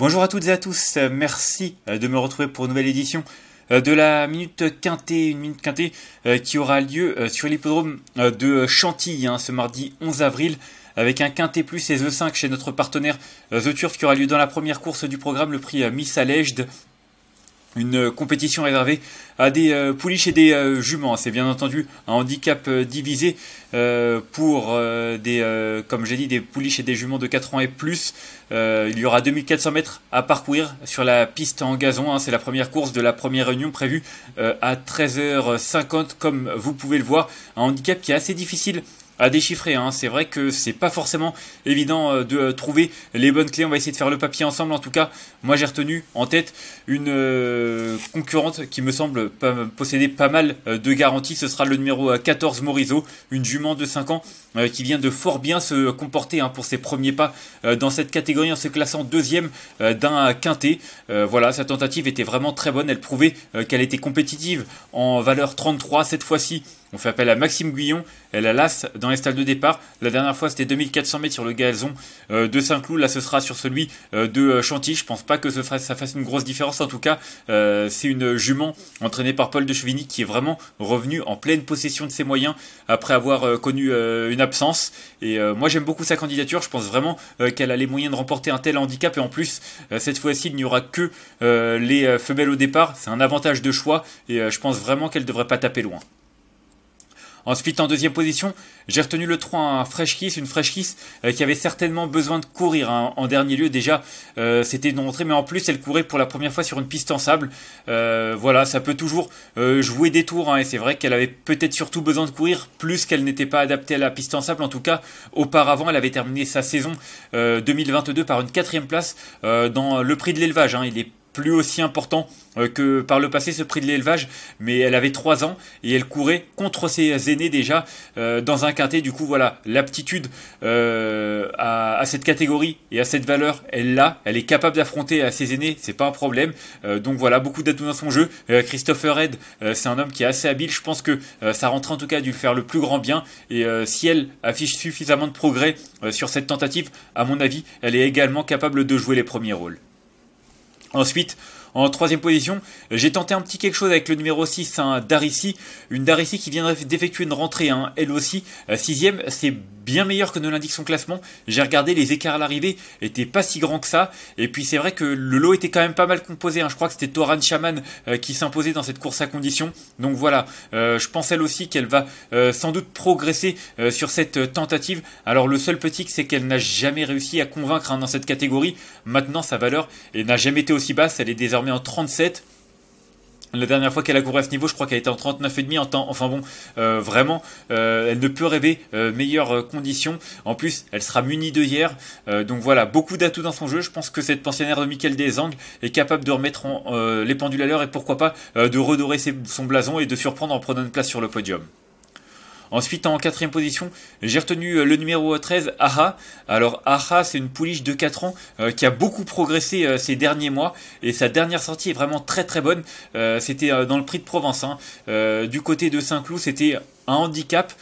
Bonjour à toutes et à tous, merci de me retrouver pour une nouvelle édition de la Minute Quintée, une Minute Quintée qui aura lieu sur l'hippodrome de Chantilly hein, ce mardi 11 avril avec un Quintet Plus et The 5 chez notre partenaire The Turf qui aura lieu dans la première course du programme, le prix Miss Alleged une euh, compétition réservée à des euh, pouliches et des euh, juments. C'est bien entendu un handicap divisé pour des, comme j'ai dit, des pouliches et des juments de 4 ans et plus. il y aura 2400 mètres à parcourir sur la piste en gazon. Hein. C'est la première course de la première réunion prévue à 13h50, comme vous pouvez le voir. Un handicap qui est assez difficile à déchiffrer. Hein. C'est vrai que c'est pas forcément évident euh, de euh, trouver les bonnes clés. On va essayer de faire le papier ensemble. En tout cas, moi j'ai retenu en tête une euh, concurrente qui me semble posséder pas mal de garanties. Ce sera le numéro 14 Morizo, une jument de 5 ans qui vient de fort bien se comporter hein, pour ses premiers pas dans cette catégorie en se classant deuxième d'un quintet. voilà, sa tentative était vraiment très bonne. Elle prouvait qu'elle était compétitive en valeur 33 cette fois-ci. On fait appel à Maxime Guillon. Elle a l'as dans les stades de départ. La dernière fois, c'était 2400 mètres sur le gazon euh, de Saint-Cloud. Là, ce sera sur celui euh, de euh, Chantilly. Je pense pas que ça fasse une grosse différence. En tout cas, c'est une jument entraînée par Paul de Chevigny qui est vraiment revenu en pleine possession de ses moyens après avoir connu une absence. Et moi, j'aime beaucoup sa candidature. Je pense vraiment qu'elle a les moyens de remporter un tel handicap. Et en plus, cette fois-ci, il n'y aura que les femelles au départ. C'est un avantage de choix. Et je pense vraiment qu'elle devrait pas taper loin. Ensuite, en deuxième position, j'ai retenu le 3, un Fresh Kiss, une Fresh Kiss euh, qui avait certainement besoin de courir. Hein. En dernier lieu, déjà, euh, c'était une rentrée, mais en plus, elle courait pour la première fois sur une piste en sable. Euh, voilà, ça peut toujours jouer des tours, hein, et c'est vrai qu'elle avait peut-être surtout besoin de courir, plus qu'elle n'était pas adaptée à la piste en sable. En tout cas, auparavant, elle avait terminé sa saison 2022 par une quatrième place dans le prix de l'élevage. Hein. Il est plus aussi important euh, que par le passé ce prix de l'élevage, mais elle avait 3 ans et elle courait contre ses aînés déjà euh, dans un quintet. Du coup, voilà, l'aptitude euh, à, cette catégorie et à cette valeur, elle l'a. Elle est capable d'affronter ses aînés, c'est pas un problème. donc voilà, beaucoup d'atouts dans son jeu. Christopher Red, c'est un homme qui est assez habile. Je pense que ça rentre en tout cas faire le plus grand bien. Et si elle affiche suffisamment de progrès sur cette tentative, à mon avis, elle est également capable de jouer les premiers rôles. Ensuite, en troisième position, j'ai tenté un petit quelque chose avec le numéro 6, un Darissi. Une Darissi qui vient d'effectuer une rentrée, hein, elle aussi. Euh, sixième, c'est bien meilleur que ne l'indique son classement. J'ai regardé, les écarts à l'arrivée étaient pas si grands que ça. Et puis c'est vrai que le lot était quand même pas mal composé. Hein. Je crois que c'était Toran Shaman euh, qui s'imposait dans cette course à condition. Donc voilà, euh, je pense elle aussi qu'elle va sans doute progresser sur cette tentative. Alors le seul petit, c'est qu'elle n'a jamais réussi à convaincre hein, dans cette catégorie. Maintenant, sa valeur n'a jamais été aussi basse. Elle est désormais en 37. La dernière fois qu'elle a couru à ce niveau, je crois qu'elle était en 39,5 en temps. Enfin bon, euh, vraiment, euh, elle ne peut rêver euh, meilleures conditions. En plus, elle sera munie de hier. donc voilà, beaucoup d'atouts dans son jeu. Je pense que cette pensionnaire de Michael Desangles est capable de remettre les pendules à l'heure et pourquoi pas de redorer son blason et de surprendre en prenant une place sur le podium. Ensuite, en quatrième position, j'ai retenu euh, le numéro 13, Aha. Alors, Aha, c'est une pouliche de 4 ans euh, qui a beaucoup progressé euh, ces derniers mois et sa dernière sortie est vraiment très très bonne. c'était dans le prix de Provence. Hein. du côté de Saint-Cloud, c'était un handicap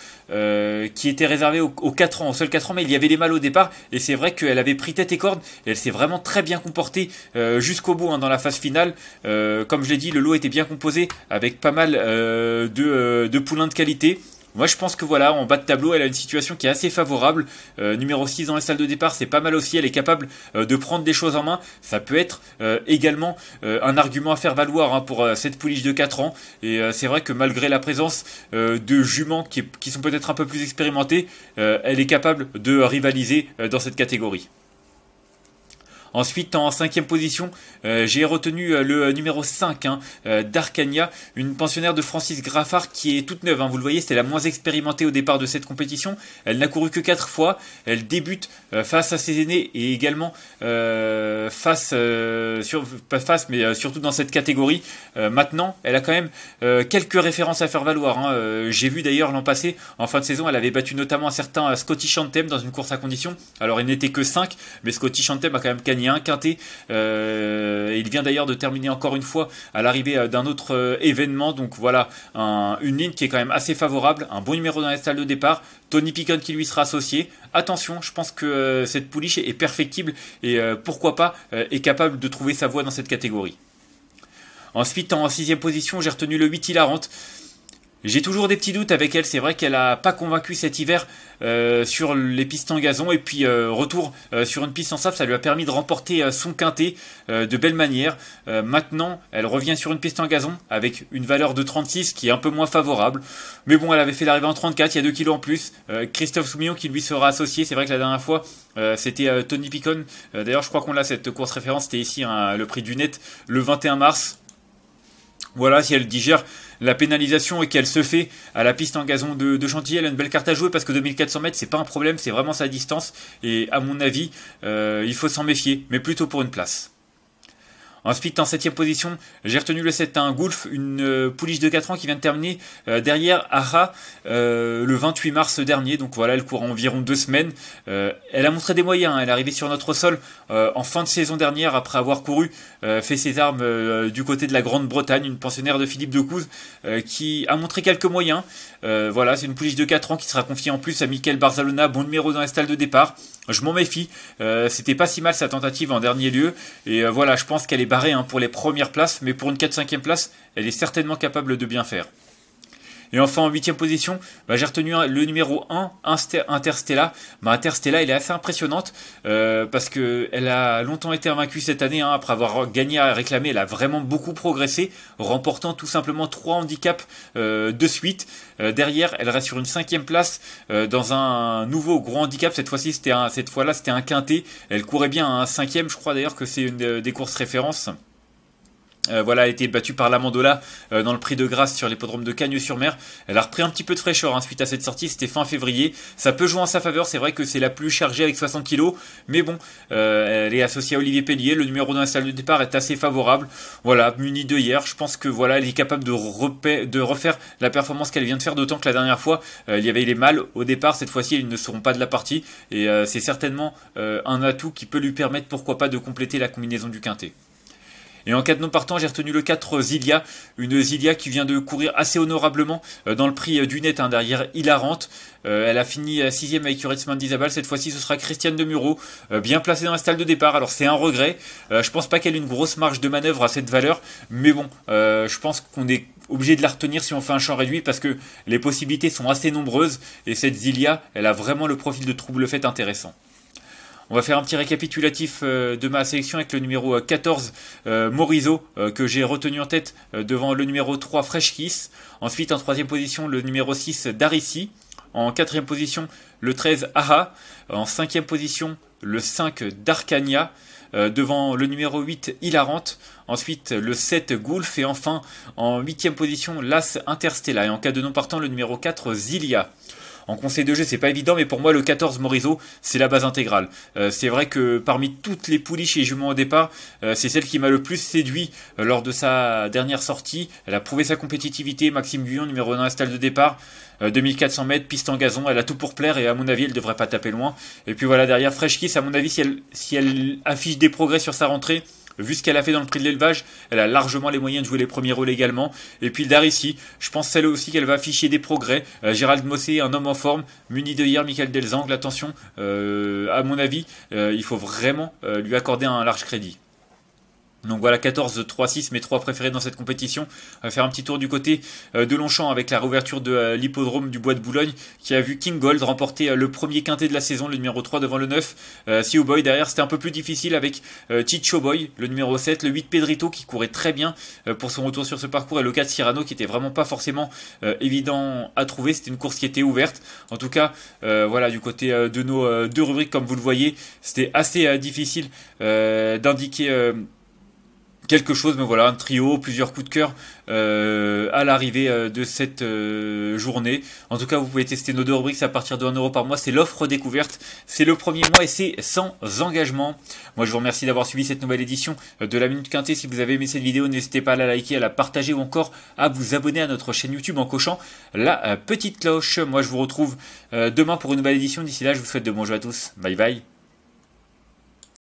qui était réservé aux, 4 ans, aux seuls 4 ans, mais il y avait des mal au départ, et c'est vrai qu'elle avait pris tête et corde, et elle s'est vraiment très bien comportée jusqu'au bout hein, dans la phase finale. comme je l'ai dit, le lot était bien composé, avec pas mal de, de poulains de qualité. Moi, je pense que voilà, en bas de tableau, elle a une situation qui est assez favorable. Euh, numéro 6 dans les salles de départ, c'est pas mal aussi. Elle est capable euh, de prendre des choses en main. Ça peut être euh, également un argument à faire valoir hein, pour cette pouliche de 4 ans. Et c'est vrai que malgré la présence de juments qui, qui sont peut-être un peu plus expérimentés, elle est capable de rivaliser dans cette catégorie. Ensuite, en cinquième position, euh, j'ai retenu euh, le numéro 5 hein, euh, d'Arcania, une pensionnaire de Francis Graffard qui est toute neuve. Hein. vous le voyez, c'était la moins expérimentée au départ de cette compétition. Elle n'a couru que 4 fois. Elle débute face à ses aînés et également face, pas face, mais surtout dans cette catégorie. maintenant, elle a quand même quelques références à faire valoir. Hein. j'ai vu d'ailleurs l'an passé, en fin de saison, elle avait battu notamment un certain Scotty Chantem dans une course à condition. Alors, il n'était que 5, mais Scotty Chantem a quand même gagné un quintet. il vient d'ailleurs de terminer encore une fois à l'arrivée d'un autre événement. Donc voilà, une ligne qui est quand même assez favorable, un bon numéro dans la salle de départ. Tony Picon qui lui sera associé. Attention, je pense que cette pouliche est perfectible et pourquoi pas est capable de trouver sa voie dans cette catégorie. Ensuite, en sixième position, j'ai retenu le 8 Hilarante. J'ai toujours des petits doutes avec elle. C'est vrai qu'elle n'a pas convaincu cet hiver euh, sur les pistes en gazon. Et puis, euh, retour euh, sur une piste en sable, ça lui a permis de remporter son quintet de belle manière. maintenant, elle revient sur une piste en gazon avec une valeur de 36 qui est un peu moins favorable. Mais bon, elle avait fait l'arrivée en 34, il y a 2 kilos en plus. Christophe Soumillon qui lui sera associé. C'est vrai que la dernière fois, c'était Tony Picon. D'ailleurs, je crois qu'on l'a cette course référence. C'était ici hein, le prix du net le 21 mars. Voilà, si elle digère la pénalisation et qu'elle se fait à la piste en gazon de, Chantilly, elle a une belle carte à jouer parce que 2400 mètres, c'est pas un problème, c'est vraiment sa distance. Et à mon avis, euh, il faut s'en méfier, mais plutôt pour une place. Ensuite, en septième position, j'ai retenu le 7 un Gulf, une euh, pouliche de 4 ans qui vient de terminer euh, derrière Ara euh, le 28 mars dernier. Donc voilà, elle court environ deux semaines. elle a montré des moyens. Hein. Elle est arrivée sur notre sol en fin de saison dernière après avoir couru, fait ses armes du côté de la Grande-Bretagne, une pensionnaire de Philippe de Couze qui a montré quelques moyens. voilà, c'est une pouliche de 4 ans qui sera confiée en plus à Michael Barzalona, bon numéro dans la stalle de départ. Je m'en méfie. C'était pas si mal sa tentative en dernier lieu. Et voilà, je pense qu'elle est barrée hein, pour les premières places, mais pour une 4-5e place, elle est certainement capable de bien faire. Et enfin, en huitième position, bah, j'ai retenu le numéro 1, Interstella. Bah, Interstella, elle est assez impressionnante euh, parce qu'elle a longtemps été invaincue cette année. Hein, après avoir gagné à réclamer, elle a vraiment beaucoup progressé, remportant tout simplement trois handicaps euh, de suite. Euh, derrière, elle reste sur une cinquième place dans un nouveau gros handicap. Cette fois-ci, c'était cette fois-là, c'était un quintet. Elle courait bien à un cinquième. Je crois d'ailleurs que c'est une des courses références. Euh, voilà, a été battue par la Mandola euh, dans le prix de grâce sur l'hippodrome de Cagnes-sur-Mer. Elle a repris un petit peu de fraîcheur hein, suite à cette sortie, c'était fin février. Ça peut jouer en sa faveur, c'est vrai que c'est la plus chargée avec 60 kg, mais bon, euh, elle est associée à Olivier Pellier. Le numéro d'un salle de départ est assez favorable. Voilà, munie de hier, je pense que voilà, elle est capable de, de refaire la performance qu'elle vient de faire, d'autant que la dernière fois, il y avait les mâles au départ. Cette fois-ci, ils ne seront pas de la partie, et c'est certainement un atout qui peut lui permettre, pourquoi pas, de compléter la combinaison du quintet. Et en cas de non partant, j'ai retenu le 4 Zilia, une Zilia qui vient de courir assez honorablement euh, dans le prix euh, du net hein, derrière Hilarante. Euh, elle a fini 6 avec Uritzman d'Isabal. Cette fois-ci, ce sera Christiane de Muro, bien placée dans la stalle de départ. Alors, c'est un regret. je pense pas qu'elle ait une grosse marge de manœuvre à cette valeur. Mais bon, je pense qu'on est obligé de la retenir si on fait un champ réduit parce que les possibilités sont assez nombreuses. Et cette Zilia, elle a vraiment le profil de trouble fait intéressant. On va faire un petit récapitulatif euh, de ma sélection avec le numéro 14 euh, Morizo euh, que j'ai retenu en tête devant le numéro 3 Fresh Kiss. Ensuite en troisième position le numéro 6 Darissi. En quatrième position le 13 Aha. En cinquième position le 5 Darkania. devant le numéro 8 Hilarante, ensuite le 7 Gulf et enfin en huitième position l'As Interstella et en cas de non partant le numéro 4 Zilia. En conseil de jeu, c'est pas évident, mais pour moi, le 14 Morizo, c'est la base intégrale. Euh, c'est vrai que parmi toutes les poulies chez Jument au départ, euh, c'est celle qui m'a le plus séduit euh, lors de sa dernière sortie. Elle a prouvé sa compétitivité. Maxime Guyon, numéro 1 à de départ. 2400 mètres, piste en gazon, elle a tout pour plaire et à mon avis elle devrait pas taper loin. Et puis voilà derrière Fresh Kiss, à mon avis si elle, si elle affiche des progrès sur sa rentrée, Vu ce qu'elle a fait dans le prix de l'élevage, elle a largement les moyens de jouer les premiers rôles également. Et puis Darissi, je pense celle aussi qu'elle va afficher des progrès. Euh, Gérald Mossé, un homme en forme, muni de hier, Michael Delzangle, attention, euh, à mon avis, euh, il faut vraiment lui accorder un large crédit. Donc voilà 14, 3, 6, mes trois préférés dans cette compétition. On va faire un petit tour du côté euh, de Longchamp avec la réouverture de euh, l'hippodrome du Bois de Boulogne qui a vu King Gold remporter euh, le premier quintet de la saison, le numéro 3 devant le 9. Sea Boy derrière c'était un peu plus difficile avec Chicho Boy, le numéro 7, le 8 Pedrito qui courait très bien pour son retour sur ce parcours et le 4 Cyrano qui était vraiment pas forcément évident à trouver. C'était une course qui était ouverte. En tout cas, voilà du côté de nos deux rubriques comme vous le voyez, c'était assez difficile d'indiquer quelque chose, mais voilà, un trio, plusieurs coups de cœur euh, à l'arrivée euh, de cette euh, journée. En tout cas, vous pouvez tester nos deux rubriques à partir de 1 euro par mois. C'est l'offre découverte. C'est le premier mois et c'est sans engagement. Moi, je vous remercie d'avoir suivi cette nouvelle édition de la Minute Quintée. Si vous avez aimé cette vidéo, n'hésitez pas à la liker, à la partager ou encore à vous abonner à notre chaîne YouTube en cochant la petite cloche. Moi, je vous retrouve demain pour une nouvelle édition. D'ici là, je vous souhaite de bons jeux à tous. Bye bye.